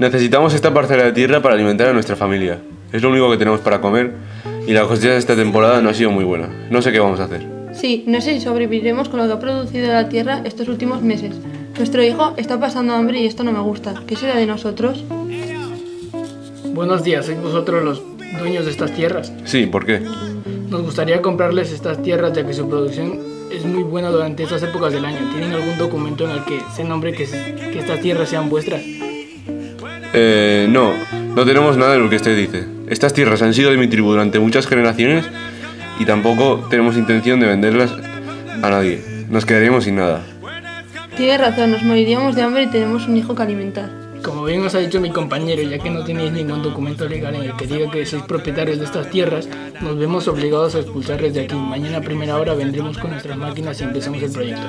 Necesitamos esta parcela de tierra para alimentar a nuestra familia. Es lo único que tenemos para comer y la cosecha de esta temporada no ha sido muy buena. No sé qué vamos a hacer. Sí, no sé si sobreviviremos con lo que ha producido la tierra estos últimos meses. Nuestro hijo está pasando hambre y esto no me gusta. ¿Qué será de nosotros? Buenos días, ¿sois vosotros los dueños de estas tierras? Sí, ¿por qué? Nos gustaría comprarles estas tierras ya que su producción es muy buena durante estas épocas del año. ¿Tienen algún documento en el que se nombre que, que estas tierras sean vuestras? Eh, no, no tenemos nada de lo que usted dice. Estas tierras han sido de mi tribu durante muchas generaciones y tampoco tenemos intención de venderlas a nadie. Nos quedaríamos sin nada. Tiene razón, nos moriríamos de hambre y tenemos un hijo que alimentar. Como bien os ha dicho mi compañero, ya que no tenéis ningún documento legal en el que diga que sois propietarios de estas tierras, nos vemos obligados a expulsarles de aquí. Mañana a primera hora vendremos con nuestras máquinas y empezamos el proyecto.